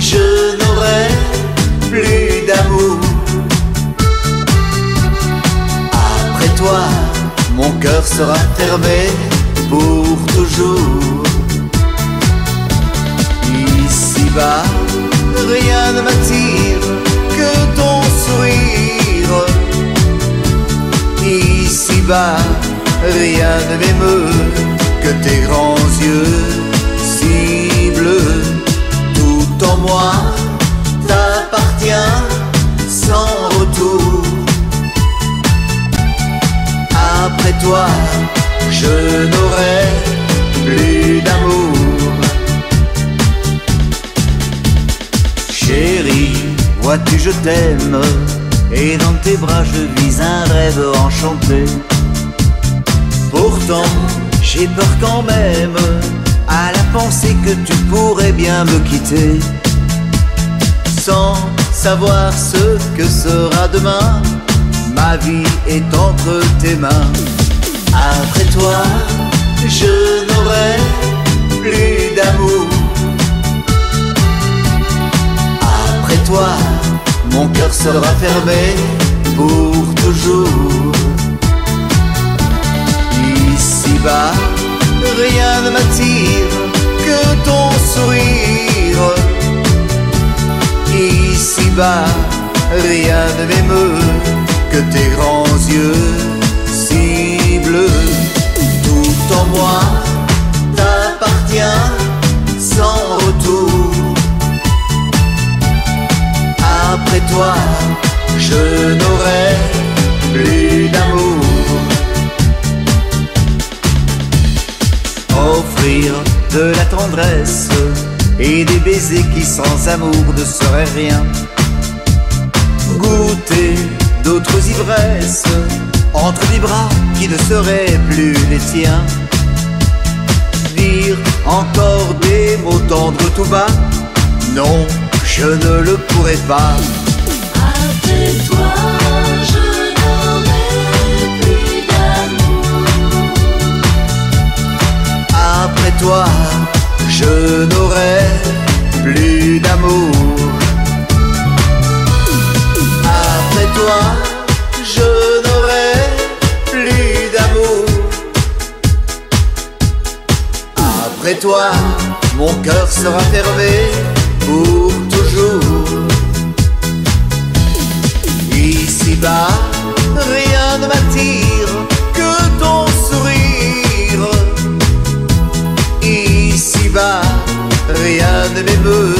je n'aurai plus d'amour. Après toi, mon cœur sera fermé pour toujours. Ici-bas, rien ne m'attire que ton sourire. Ici-bas, rien ne m'émeut que tes grands yeux. Je n'aurai plus d'amour. Chérie, vois-tu, je t'aime. Et dans tes bras, je vis un rêve enchanté. Pourtant, j'ai peur quand même à la pensée que tu pourrais bien me quitter. Sans savoir ce que sera demain, ma vie est entre tes mains. Après toi, je n'aurai plus d'amour. Après toi, mon cœur sera fermé pour toujours. Ici-bas, rien ne m'attire que ton sourire. Ici-bas, rien ne m'émeut que tes grands yeux si Tout en moi t'appartient sans retour. Après toi, je n'aurai plus d'amour. Offrir de la tendresse et des baisers qui sans amour ne seraient rien. Goûter d'autres ivresses entre des bras qui ne seraient plus les tiens. Dire encore des mots tendres tout bas, non, je ne le pourrai pas. Après toi, je n'aurai plus d'amour. Après toi, je n'aurai plus d'amour. Après toi, mon cœur sera fermé pour toujours. Ici-bas, rien ne m'attire que ton sourire. Ici-bas, rien ne m'émeut